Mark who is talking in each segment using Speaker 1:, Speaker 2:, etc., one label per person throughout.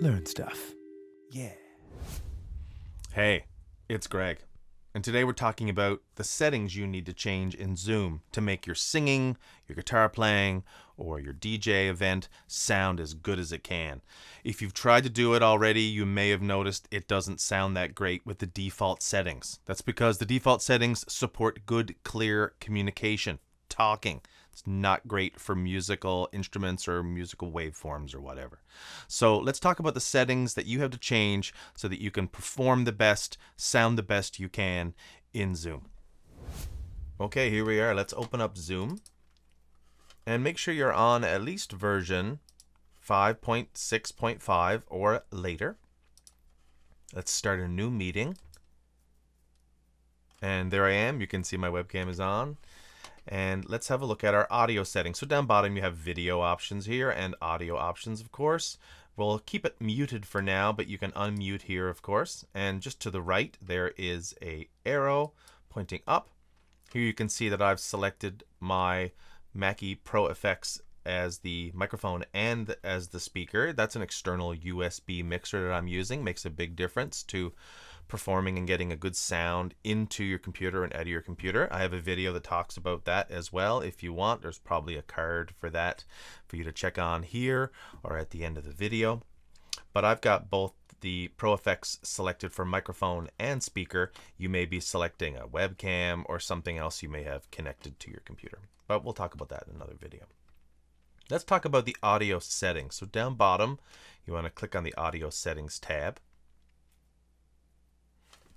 Speaker 1: learn stuff.
Speaker 2: Yeah. Hey, it's Greg. And today we're talking about the settings you need to change in Zoom to make your singing, your guitar playing, or your DJ event sound as good as it can. If you've tried to do it already, you may have noticed it doesn't sound that great with the default settings. That's because the default settings support good, clear communication, talking. It's not great for musical instruments or musical waveforms or whatever. So let's talk about the settings that you have to change so that you can perform the best, sound the best you can in Zoom. Okay, here we are. Let's open up Zoom and make sure you're on at least version 5.6.5 or later. Let's start a new meeting. And there I am. You can see my webcam is on. And let's have a look at our audio settings. So down bottom you have video options here and audio options of course. We'll keep it muted for now, but you can unmute here of course. And just to the right there is a arrow pointing up. Here you can see that I've selected my Mackie Pro FX as the microphone and as the speaker. That's an external USB mixer that I'm using. Makes a big difference to performing and getting a good sound into your computer and out of your computer. I have a video that talks about that as well if you want. There's probably a card for that for you to check on here or at the end of the video. But I've got both the Pro FX selected for microphone and speaker. You may be selecting a webcam or something else you may have connected to your computer. But we'll talk about that in another video. Let's talk about the audio settings. So down bottom, you want to click on the audio settings tab.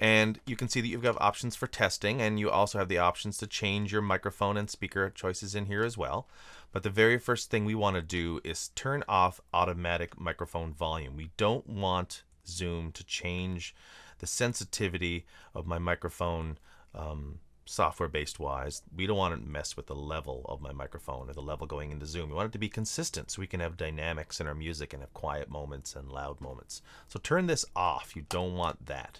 Speaker 2: And you can see that you've got options for testing, and you also have the options to change your microphone and speaker choices in here as well. But the very first thing we want to do is turn off automatic microphone volume. We don't want Zoom to change the sensitivity of my microphone um, software based wise. We don't want to mess with the level of my microphone or the level going into Zoom. We want it to be consistent so we can have dynamics in our music and have quiet moments and loud moments. So turn this off. You don't want that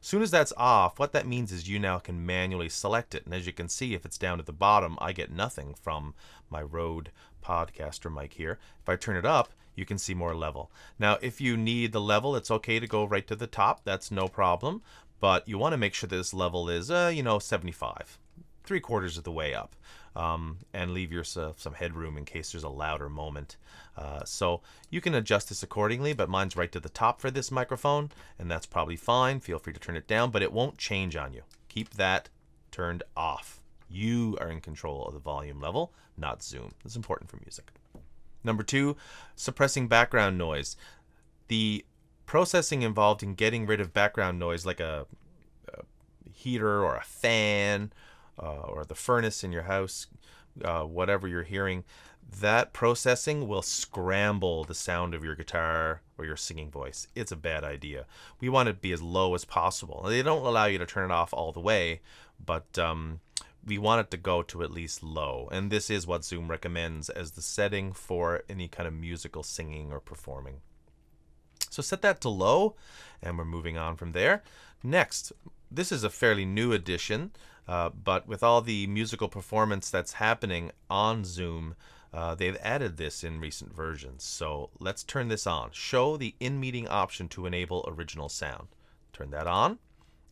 Speaker 2: soon as that's off, what that means is you now can manually select it. And as you can see, if it's down at the bottom, I get nothing from my Rode podcaster mic here. If I turn it up, you can see more level. Now, if you need the level, it's okay to go right to the top. That's no problem. But you want to make sure this level is, uh, you know, 75, three quarters of the way up um, and leave yourself some headroom in case there's a louder moment. Uh, so you can adjust this accordingly, but mine's right to the top for this microphone, and that's probably fine. Feel free to turn it down, but it won't change on you. Keep that turned off. You are in control of the volume level, not Zoom. It's important for music. Number two, suppressing background noise. The processing involved in getting rid of background noise, like a, a heater or a fan uh, or the furnace in your house, uh, whatever you're hearing, that processing will scramble the sound of your guitar or your singing voice. It's a bad idea. We want it to be as low as possible. They don't allow you to turn it off all the way, but um, we want it to go to at least low. And this is what Zoom recommends as the setting for any kind of musical singing or performing. So set that to low, and we're moving on from there. Next, this is a fairly new addition. Uh, but with all the musical performance that's happening on Zoom, uh, they've added this in recent versions. So let's turn this on. Show the in-meeting option to enable original sound. Turn that on.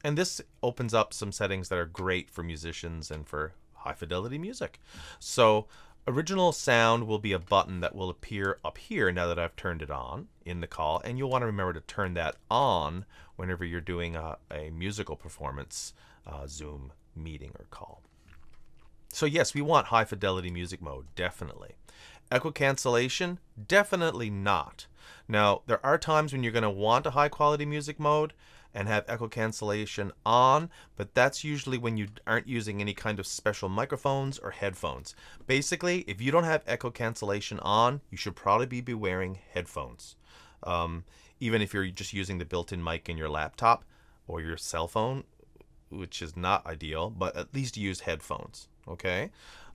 Speaker 2: And this opens up some settings that are great for musicians and for high fidelity music. So original sound will be a button that will appear up here now that I've turned it on in the call. And you'll want to remember to turn that on whenever you're doing a, a musical performance uh, Zoom meeting or call. So yes, we want high fidelity music mode, definitely. Echo cancellation, definitely not. Now, there are times when you're going to want a high quality music mode and have echo cancellation on, but that's usually when you aren't using any kind of special microphones or headphones. Basically, if you don't have echo cancellation on, you should probably be wearing headphones. Um, even if you're just using the built-in mic in your laptop or your cell phone, which is not ideal, but at least use headphones, okay?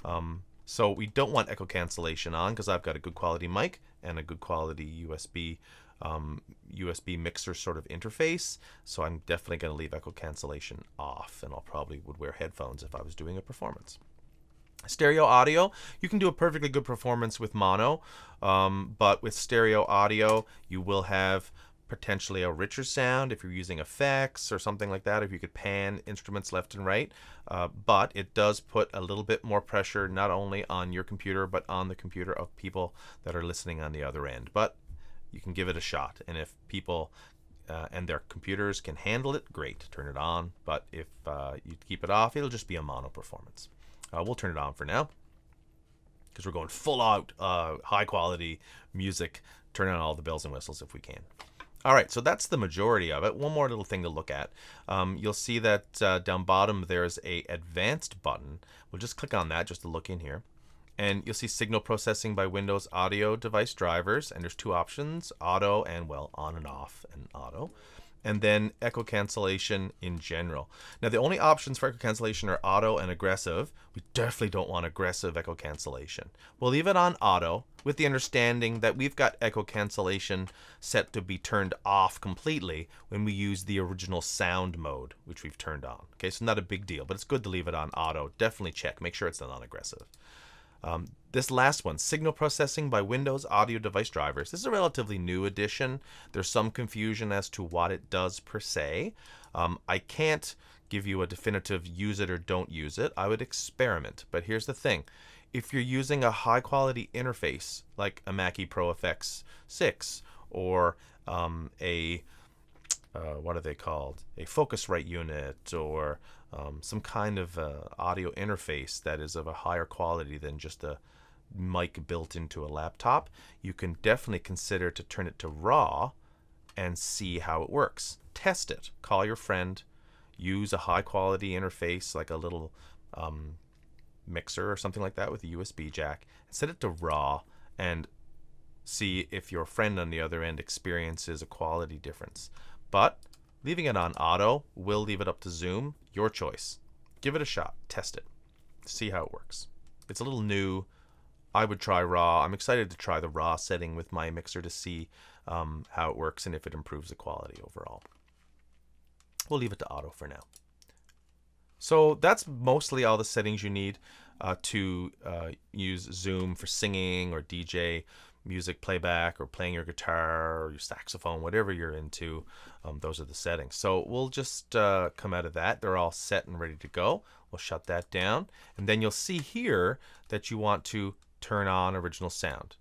Speaker 2: Um, so we don't want echo cancellation on because I've got a good quality mic and a good quality USB um, USB mixer sort of interface. So I'm definitely going to leave echo cancellation off and I'll probably would wear headphones if I was doing a performance. Stereo audio, you can do a perfectly good performance with mono, um, but with stereo audio, you will have potentially a richer sound if you're using effects or something like that, if you could pan instruments left and right. Uh, but it does put a little bit more pressure not only on your computer, but on the computer of people that are listening on the other end. But you can give it a shot. And if people uh, and their computers can handle it, great, turn it on. But if uh, you keep it off, it'll just be a mono performance. Uh, we'll turn it on for now because we're going full out uh, high quality music, turn on all the bells and whistles if we can. All right, so that's the majority of it. One more little thing to look at. Um, you'll see that uh, down bottom there's a advanced button. We'll just click on that just to look in here. And you'll see signal processing by Windows audio device drivers. And there's two options, auto and, well, on and off and auto and then echo cancellation in general. Now, the only options for echo cancellation are auto and aggressive. We definitely don't want aggressive echo cancellation. We'll leave it on auto with the understanding that we've got echo cancellation set to be turned off completely when we use the original sound mode, which we've turned on. Okay, so not a big deal, but it's good to leave it on auto. Definitely check, make sure it's non-aggressive. Um, this last one, signal processing by Windows audio device drivers. This is a relatively new addition. There's some confusion as to what it does per se. Um, I can't give you a definitive use it or don't use it. I would experiment. But here's the thing. If you're using a high quality interface like a Mackie Pro FX 6 or um, a uh, what are they called? A Focusrite unit or um, some kind of uh, audio interface that is of a higher quality than just a mic built into a laptop, you can definitely consider to turn it to RAW and see how it works. Test it. Call your friend. Use a high quality interface like a little um, mixer or something like that with a USB jack. Set it to RAW and see if your friend on the other end experiences a quality difference. But leaving it on auto, will leave it up to Zoom, your choice. Give it a shot, test it, see how it works. It's a little new. I would try raw. I'm excited to try the raw setting with my mixer to see um, how it works and if it improves the quality overall. We'll leave it to auto for now. So that's mostly all the settings you need uh, to uh, use Zoom for singing or DJ music playback or playing your guitar or your saxophone, whatever you're into. Um, those are the settings. So we'll just uh, come out of that. They're all set and ready to go. We'll shut that down. And then you'll see here that you want to turn on original sound.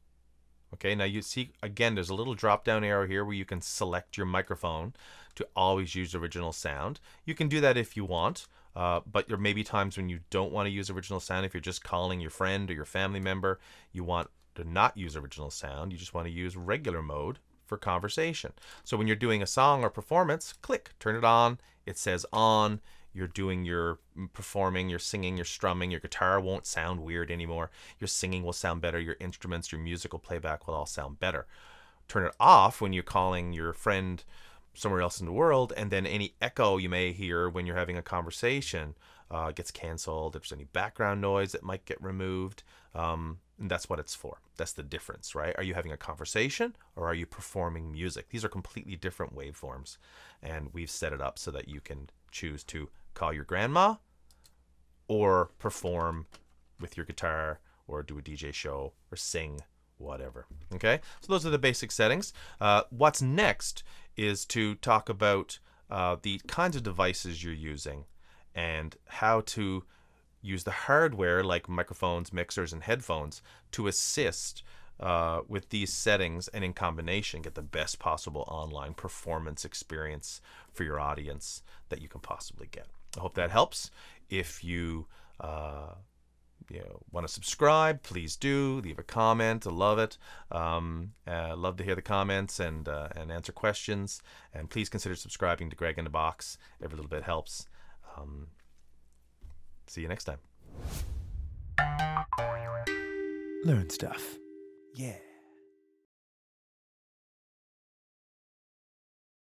Speaker 2: Okay, now you see, again, there's a little drop down arrow here where you can select your microphone to always use original sound. You can do that if you want, uh, but there may be times when you don't want to use original sound. If you're just calling your friend or your family member, you want to not use original sound. You just want to use regular mode for conversation. So when you're doing a song or performance, click, turn it on. It says on. You're doing your mm, performing, you're singing, you're strumming. Your guitar won't sound weird anymore. Your singing will sound better. Your instruments, your musical playback will all sound better. Turn it off when you're calling your friend somewhere else in the world, and then any echo you may hear when you're having a conversation uh, gets canceled. If there's any background noise, it might get removed. Um, and that's what it's for. That's the difference, right? Are you having a conversation or are you performing music? These are completely different waveforms. And we've set it up so that you can choose to call your grandma or perform with your guitar or do a DJ show or sing, whatever. Okay, so those are the basic settings. Uh, what's next is to talk about uh, the kinds of devices you're using and how to use the hardware like microphones, mixers, and headphones to assist uh, with these settings and in combination get the best possible online performance experience for your audience that you can possibly get. I hope that helps. If you uh, you know, want to subscribe, please do. Leave a comment. I love it. Um, uh, love to hear the comments and uh, and answer questions. And please consider subscribing to Greg in the Box. Every little bit helps. Um, See you next time.
Speaker 1: Learn stuff. Yeah.